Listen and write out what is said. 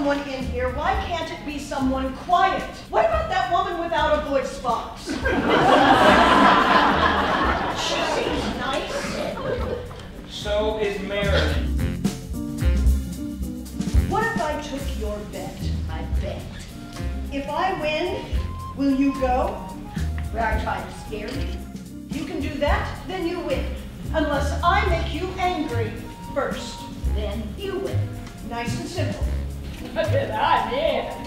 someone in here, why can't it be someone quiet? What about that woman without a voice box? she seems nice. So is Marilyn. What if I took your bet? I bet. If I win, will you go? Where I try to scare you? You can do that, then you win. Unless I make you angry first, then you win. Nice and simple. Verdade!